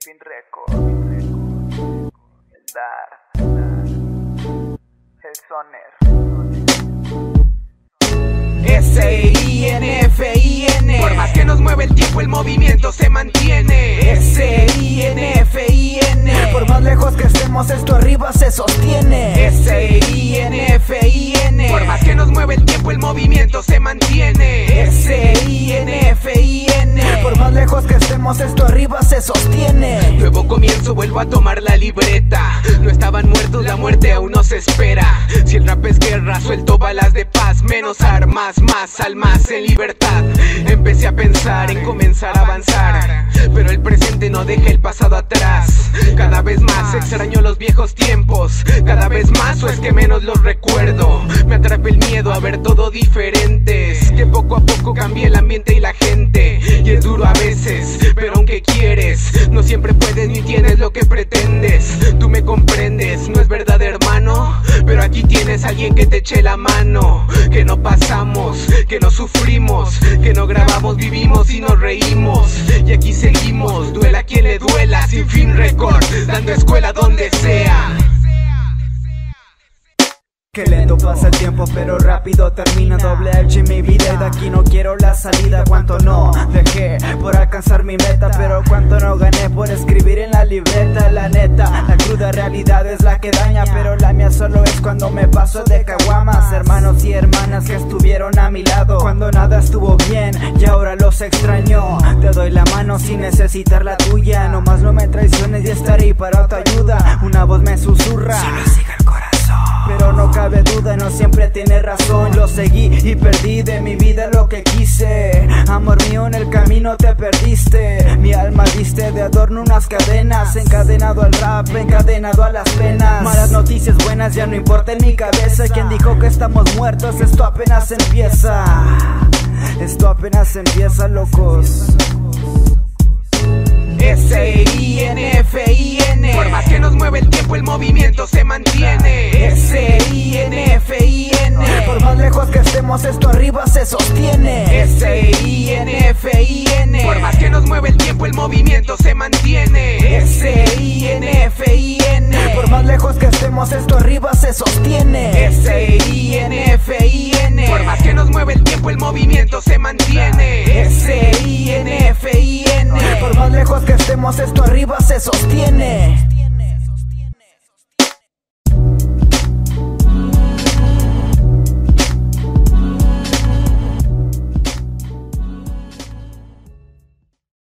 Sin fin récord. El Dar. El Soner. S-I-N-F-I-N Por más que nos mueve el tiempo, el movimiento se mantiene. S-I-N-F-I-N a tomar la libreta. No estaban muertos, la muerte aún nos espera. Si el rap es guerra, suelto balas de paz, menos armas, más almas en libertad. Empecé a pensar en comenzar a avanzar, pero el presente no deja el pasado atrás. Cada vez más extraño los viejos tiempos, cada vez más o es que menos los recuerdo. Me atrapa el miedo a ver todo diferente. Que poco a poco cambia el ambiente y la gente. Y es duro a veces, pero aunque quieres, no siempre lo que pretendes. Tú me comprendes, no es verdad, hermano. Pero aquí tienes a alguien que te eche la mano. Que no pasamos, que no sufrimos, que no grabamos, vivimos y nos reímos. Y aquí seguimos, duela quien le duela, sin fin récord, dando escuela donde sea. Que lento pasa el tiempo, pero rápido termina. Doble H en mi vida y de aquí no quiero la salida. Cuánto no dejé por alcanzar mi meta Pero cuánto no gané por escribir en la libreta La neta, la cruda realidad es la que daña Pero la mía solo es cuando me paso de caguamas. Hermanos y hermanas que estuvieron a mi lado Cuando nada estuvo bien y ahora los extraño. Te doy la mano sin necesitar la tuya. Nomás no me traiciones y estaré para tu ayuda. Una voz me susurra pero no cabe duda, no siempre tiene razón. Lo seguí y perdí de mi vida lo que quise. Amor mío, en el camino te perdiste. Mi alma viste de adorno unas cadenas. Encadenado al rap, encadenado a las penas. Malas noticias buenas ya no importa en mi cabeza. Quien dijo que estamos muertos, esto apenas empieza. Esto apenas empieza, locos. S-I-N-F-I-N Por más que nos mueve el tiempo, el movimiento se mantiene. Esto arriba se sostiene. S-I-N-F-I-N Por más que nos mueve el tiempo, el movimiento se mantiene. S-I-N-F-I-N Por más lejos que estemos, esto arriba se sostiene. S-I-N-F-I-N Por más que nos mueve el tiempo, el movimiento se mantiene. S-I-N-F-I-N Por más lejos que estemos, esto arriba se sostiene.